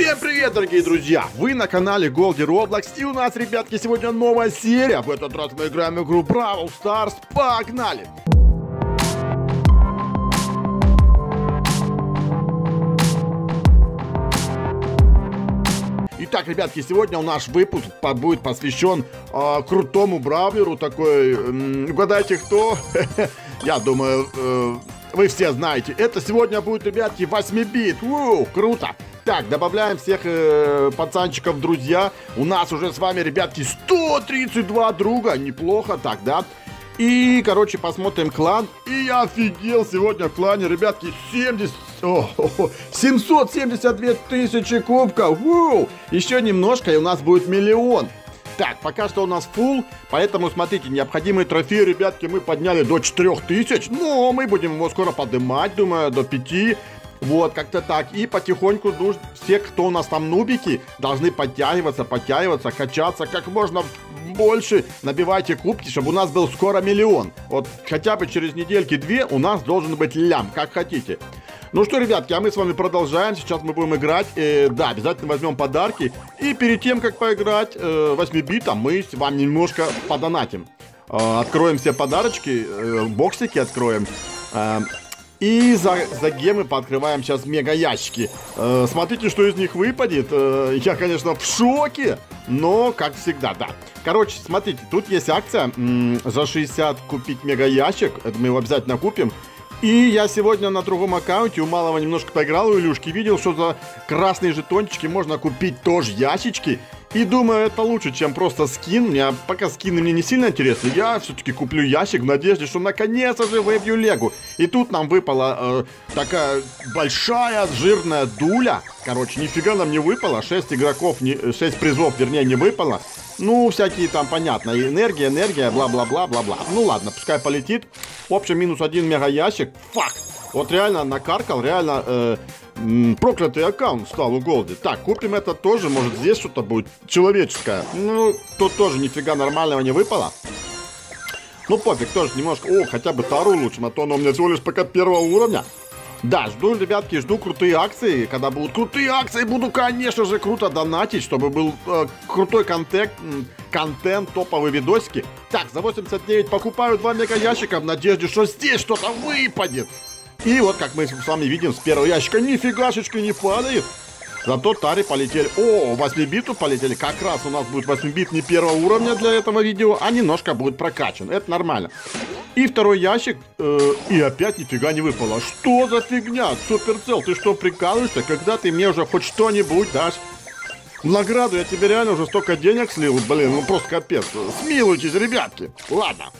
Всем привет, дорогие друзья! Вы на канале Голди Roblox, и у нас, ребятки, сегодня новая серия. В этот раз мы играем в игру Brawl Stars. Погнали! Итак, ребятки, сегодня у наш выпуск будет посвящен э, крутому бравлеру такой. Э, угадайте, кто? Я думаю, э, вы все знаете. Это сегодня будет, ребятки, 8-бит. Круто! Так, добавляем всех э, пацанчиков друзья. У нас уже с вами, ребятки, 132 друга. Неплохо так, да? И, короче, посмотрим клан. И я офигел сегодня в клане, ребятки, 70... О, о, о, 772 тысячи кубков. Уу! Еще немножко, и у нас будет миллион. Так, пока что у нас фул, поэтому, смотрите, необходимые трофеи, ребятки, мы подняли до 4000. Но мы будем его скоро поднимать, думаю, до 5. Вот, как-то так. И потихоньку нуж... все, кто у нас там нубики, должны подтягиваться, подтягиваться, качаться как можно больше. Набивайте кубки, чтобы у нас был скоро миллион. Вот хотя бы через недельки-две у нас должен быть лям, как хотите. Ну что, ребятки, а мы с вами продолжаем. Сейчас мы будем играть. Э, да, обязательно возьмем подарки. И перед тем, как поиграть э, 8 битом, мы с вами немножко подонатим. Э, откроем все подарочки, э, боксики откроем. Э, и за, за гемы пооткрываем сейчас мега ящики. Э, смотрите, что из них выпадет. Э, я, конечно, в шоке, но как всегда, да. Короче, смотрите, тут есть акция. М- за 60 купить мега ящик. Это мы его обязательно купим. И я сегодня на другом аккаунте у малого немножко поиграл у Илюшки, видел, что за красные жетончики можно купить тоже ящички. И думаю, это лучше, чем просто скин. Мне пока скины мне не сильно интересны. Я все-таки куплю ящик в надежде, что наконец-то же выбью Легу. И тут нам выпала э, такая большая жирная дуля. Короче, нифига нам не выпало. 6 игроков, не, 6 призов, вернее, не выпало. Ну, всякие там, понятно, энергия, энергия, бла-бла-бла-бла-бла. Ну ладно, пускай полетит. В общем, минус один мега ящик. Фак! Вот реально накаркал, реально э, проклятый аккаунт стал у Голди. Так, купим это тоже, может здесь что-то будет человеческое. Ну, тут тоже нифига нормального не выпало. Ну, пофиг, тоже немножко... О, хотя бы Тару лучше, а то она у меня всего лишь пока первого уровня. Да, жду, ребятки, жду крутые акции. Когда будут крутые акции, буду, конечно же, круто донатить, чтобы был э, крутой контент, контент, топовые видосики. Так, за 89 покупаю два мега ящика в надежде, что здесь что-то выпадет. И вот, как мы с вами видим, с первого ящика нифигашечки не падает. Зато тари полетели. О, 8 биту полетели. Как раз у нас будет 8 бит не первого уровня для этого видео, а немножко будет прокачан. Это нормально. И второй ящик. Э, и опять нифига не выпало. Что за фигня? Суперцел, ты что, прикалываешься? Когда ты мне уже хоть что-нибудь дашь? Награду я тебе реально уже столько денег слил. Блин, ну просто капец. Смилуйтесь, ребятки. Ладно.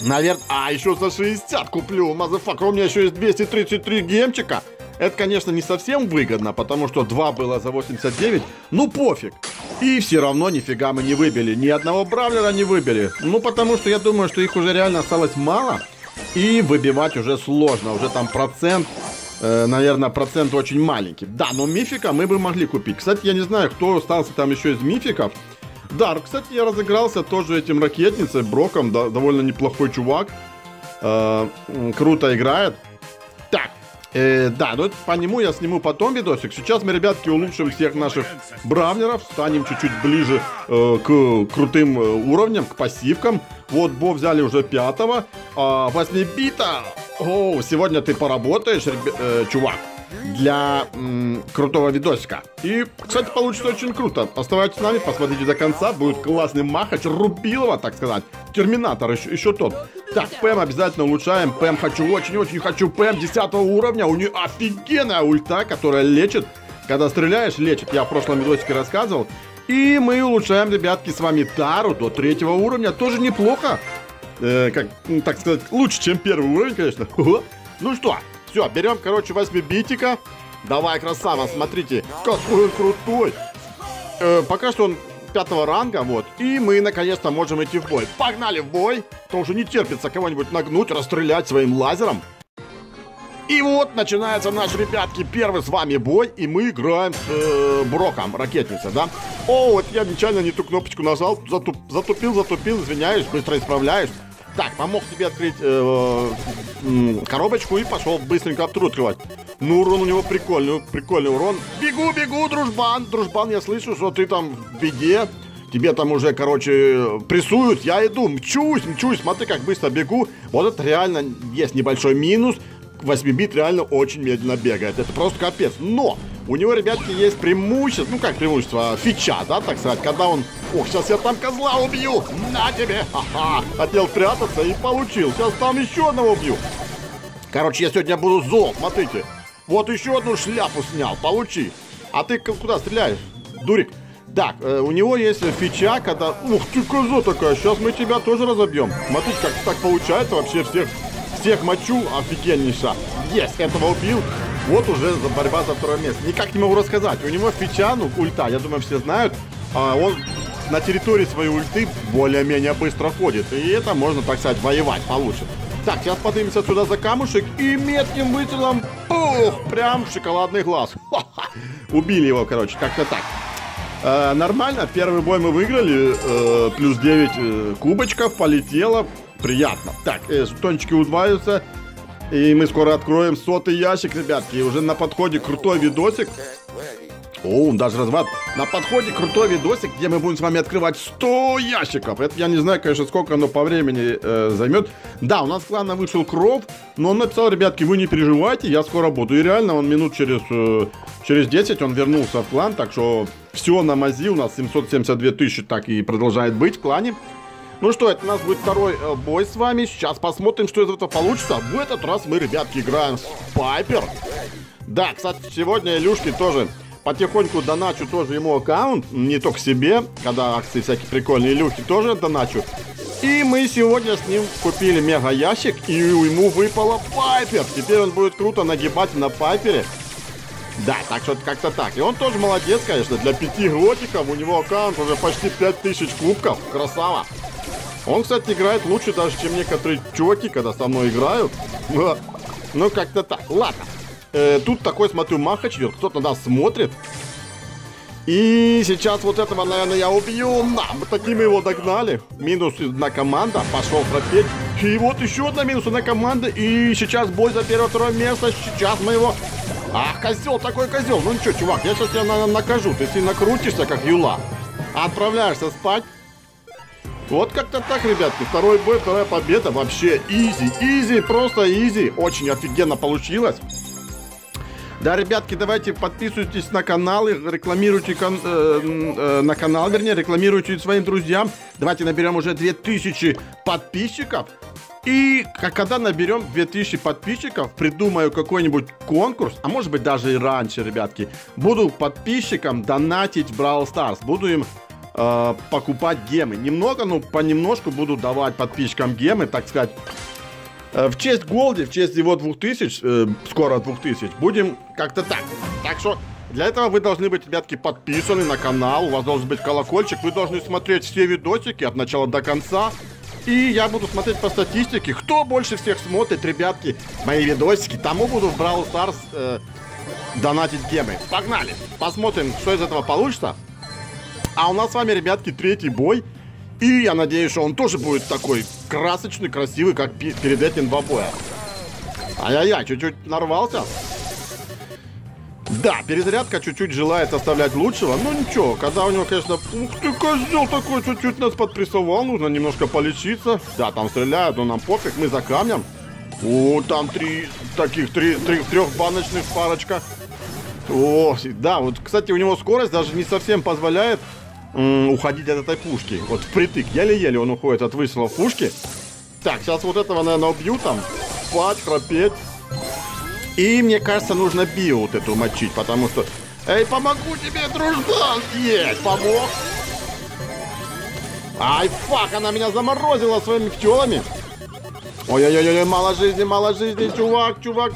Наверное, а еще за 60 куплю, мазафак. У меня еще есть 233 гемчика. Это, конечно, не совсем выгодно, потому что 2 было за 89. Ну, пофиг. И все равно нифига мы не выбили. Ни одного бравлера не выбили. Ну, потому что я думаю, что их уже реально осталось мало. И выбивать уже сложно. Уже там процент, э, наверное, процент очень маленький. Да, но мифика мы бы могли купить. Кстати, я не знаю, кто остался там еще из мификов. Да, кстати, я разыгрался тоже этим ракетницей, Броком, да, довольно неплохой чувак. Э, круто играет. Так, э, да, ну по нему я сниму потом видосик. Сейчас мы, ребятки, улучшим всех наших бравлеров, станем чуть-чуть ближе э, к крутым э, уровням, к пассивкам. Вот Бо взяли уже пятого, а 8 бита. О, сегодня ты поработаешь, э, чувак для м, крутого видосика. И, кстати, получится очень круто. Оставайтесь с нами, посмотрите до конца. Будет классный махач Рубилова, так сказать. Терминатор еще, еще тот. Так, ПМ обязательно улучшаем. ПМ хочу, очень-очень хочу. ПМ 10 уровня. У нее офигенная ульта, которая лечит. Когда стреляешь, лечит. Я в прошлом видосике рассказывал. И мы улучшаем, ребятки, с вами Тару до третьего уровня. Тоже неплохо. Э, как, так сказать, лучше, чем первый уровень, конечно. Ну что, все, берем, короче, 8 битика. Давай, красава, смотрите, какой он крутой. Э, пока что он пятого ранга, вот. И мы, наконец-то, можем идти в бой. Погнали в бой! То уже не терпится кого-нибудь нагнуть, расстрелять своим лазером. И вот начинается наш, ребятки, первый с вами бой, и мы играем с э, Броком, ракетница, да? О, вот я нечаянно не ту кнопочку нажал, затуп, затупил, затупил, извиняюсь, быстро исправляюсь. Так, помог тебе открыть э, коробочку и пошел быстренько открывать. Ну, урон у него прикольный, прикольный урон. Бегу, бегу, дружбан, дружбан, я слышу, что ты там в беде. Тебе там уже, короче, прессуют, я иду, мчусь, мчусь, смотри, как быстро бегу. Вот это реально есть небольшой минус. 8-бит реально очень медленно бегает. Это просто капец. Но у него, ребятки, есть преимущество, ну как преимущество, фича, да, так сказать, когда он... Ох, сейчас я там козла убью! На тебе! Ха-ха! Хотел прятаться и получил. Сейчас там еще одного убью. Короче, я сегодня буду зол, смотрите. Вот еще одну шляпу снял, получи. А ты куда стреляешь, дурик? Так, э, у него есть фича, когда... Ух ты, коза такая, сейчас мы тебя тоже разобьем. Смотрите, как так получается вообще всех всех мочу, офигеннейша. Есть, этого убил. Вот уже борьба за второе место. Никак не могу рассказать. У него фича, ну, ульта, я думаю, все знают. А он на территории своей ульты более-менее быстро ходит. И это можно, так сказать, воевать получше. Так, сейчас поднимемся сюда за камушек и метким выстрелом, пух, прям в шоколадный глаз. Убили его, короче, как-то так. Э, нормально, первый бой мы выиграли, э, плюс 9 э, кубочков полетело, Приятно. Так, э, жетончики удваиваются. И мы скоро откроем сотый ящик, ребятки. И уже на подходе крутой видосик. О, он даже разват. На подходе крутой видосик, где мы будем с вами открывать 100 ящиков. Это я не знаю, конечно, сколько оно по времени э, займет. Да, у нас клана вышел Кров, но он написал, ребятки, вы не переживайте, я скоро буду. И реально он минут через, э, через 10 он вернулся в клан, так что все на мази. У нас 772 тысячи так и продолжает быть в клане. Ну что, это у нас будет второй э, бой с вами. Сейчас посмотрим, что из этого получится. В этот раз мы, ребятки, играем с Пайпер. Да, кстати, сегодня Илюшки тоже потихоньку доначу тоже ему аккаунт. Не только себе, когда акции всякие прикольные. Илюхи тоже доначу. И мы сегодня с ним купили мега ящик, и ему выпало Пайпер. Теперь он будет круто нагибать на Пайпере. Да, так что как-то так. И он тоже молодец, конечно. Для пяти годиков у него аккаунт уже почти 5000 кубков. Красава. Он, кстати, играет лучше даже, чем некоторые чуваки, когда со мной играют. Ну, как-то так. Ладно. Э, тут такой, смотрю, махач идет. Кто-то нас смотрит. И сейчас вот этого, наверное, я убью. На, мы такими его догнали. Минус одна команда. Пошел пропеть. И вот еще одна минус одна команда. И сейчас бой за первое-второе место. Сейчас мы его... Ах, козел, такой козел. Ну ничего, чувак, я сейчас тебя, наверное, накажу. Ты сильно крутишься, как юла. Отправляешься спать. Вот как-то так, ребятки. Второй бой, вторая победа. Вообще easy, easy, просто easy. Очень офигенно получилось. Да, ребятки, давайте подписывайтесь на канал, рекламируйте кон, э, э, на канал, вернее, рекламируйте своим друзьям. Давайте наберем уже 2000 подписчиков. И когда наберем 2000 подписчиков, придумаю какой-нибудь конкурс, а может быть даже и раньше, ребятки, буду подписчикам донатить Brawl Stars. Буду им э, покупать гемы. Немного, но понемножку буду давать подписчикам гемы, так сказать. Э, в честь Голди, в честь его 2000, э, скоро 2000, будем как-то так. Так что для этого вы должны быть, ребятки, подписаны на канал, у вас должен быть колокольчик, вы должны смотреть все видосики от начала до конца. И я буду смотреть по статистике, кто больше всех смотрит, ребятки, мои видосики, тому буду в Brawl Stars э, донатить гемы. Погнали! Посмотрим, что из этого получится. А у нас с вами, ребятки, третий бой. И я надеюсь, что он тоже будет такой красочный, красивый, как перед этим два боя. Ай-яй-яй, чуть-чуть нарвался. Да, перезарядка чуть-чуть желает оставлять лучшего. Ну ничего, когда у него, конечно... Ух ты, козел такой, чуть-чуть нас подпрессовал. Нужно немножко полечиться. Да, там стреляют, но нам пофиг, мы за камнем. О, там три таких, три, три трехбаночных парочка. О, да, вот, кстати, у него скорость даже не совсем позволяет уходить от этой пушки. Вот впритык, еле-еле он уходит от выстрела пушки. Так, сейчас вот этого, наверное, убью там. Спать, храпеть. И мне кажется, нужно вот эту мочить, потому что... Эй, помогу тебе, дружба! Есть, помог! Ай, фак, она меня заморозила своими пчелами. Ой-ой-ой, мало жизни, мало жизни, чувак, чувак.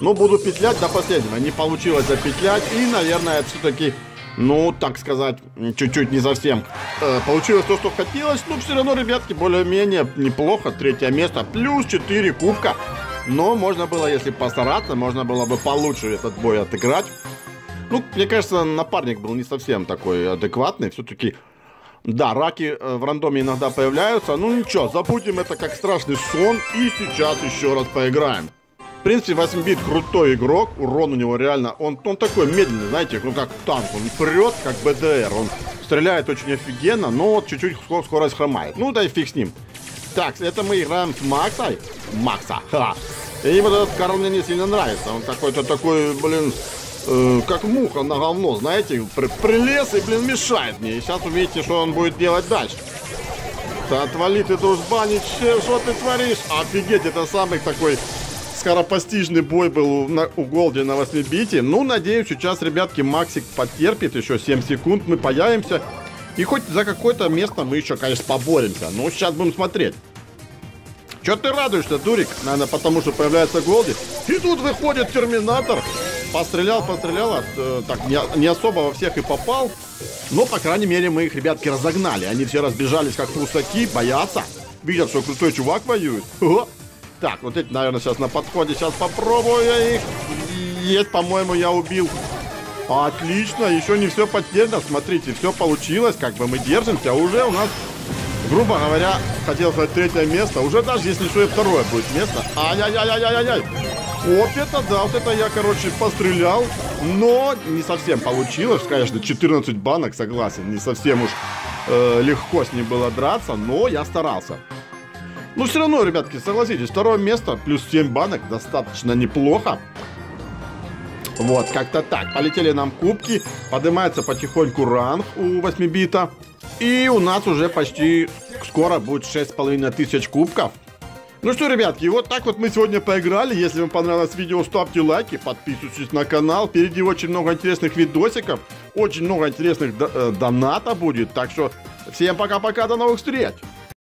Ну, буду петлять до последнего. Не получилось запетлять. И, наверное, все-таки ну, так сказать, чуть-чуть не совсем. Э, получилось то, что хотелось, но все равно, ребятки, более-менее неплохо. Третье место, плюс 4 кубка. Но можно было, если постараться, можно было бы получше этот бой отыграть. Ну, мне кажется, напарник был не совсем такой адекватный. Все-таки Да, раки э, в рандоме иногда появляются. Ну ничего, забудем это как страшный сон и сейчас еще раз поиграем. В принципе, 8-бит крутой игрок, урон у него реально, он, он такой медленный, знаете, ну как танк, он прет, как БДР, он стреляет очень офигенно, но вот чуть-чуть скорость хромает. Ну да и фиг с ним. Так, это мы играем с Максой. Макса, ха. И вот этот Карл мне не сильно нравится, он такой-то такой, блин, э, как муха на говно, знаете, при, прилез и, блин, мешает мне. И сейчас увидите, что он будет делать дальше. Да отвали ты, дружбанич, что ты творишь? Офигеть, это самый такой скоропостижный бой был у, на, у Голди на 8 бите. Ну, надеюсь, сейчас, ребятки, Максик потерпит еще 7 секунд, мы появимся. И хоть за какое-то место мы еще, конечно, поборемся. Но сейчас будем смотреть. Че ты радуешься, дурик? Наверное, потому что появляется Голди. И тут выходит Терминатор. Пострелял, пострелял. Э, так, не, не особо во всех и попал. Но, по крайней мере, мы их, ребятки, разогнали. Они все разбежались, как трусаки, боятся. Видят, что крутой чувак воюет. Так, вот эти, наверное, сейчас на подходе. Сейчас попробую я их. Есть, по-моему, я убил. Отлично, еще не все потеряно. Смотрите, все получилось. Как бы мы держимся. Уже у нас, грубо говоря, хотел сказать третье место. Уже даже если что и второе будет место. Ай-яй-яй-яй-яй-яй. Вот это да, вот это я, короче, пострелял. Но не совсем получилось. Конечно, 14 банок, согласен. Не совсем уж э, легко с ним было драться. Но я старался. Ну, все равно, ребятки, согласитесь, второе место плюс 7 банок достаточно неплохо. Вот, как-то так. Полетели нам кубки, поднимается потихоньку ранг у 8 бита. И у нас уже почти скоро будет 6,5 тысяч кубков. Ну что, ребятки, вот так вот мы сегодня поиграли. Если вам понравилось видео, ставьте лайки, подписывайтесь на канал. Впереди очень много интересных видосиков, очень много интересных э, доната будет. Так что всем пока-пока, до новых встреч!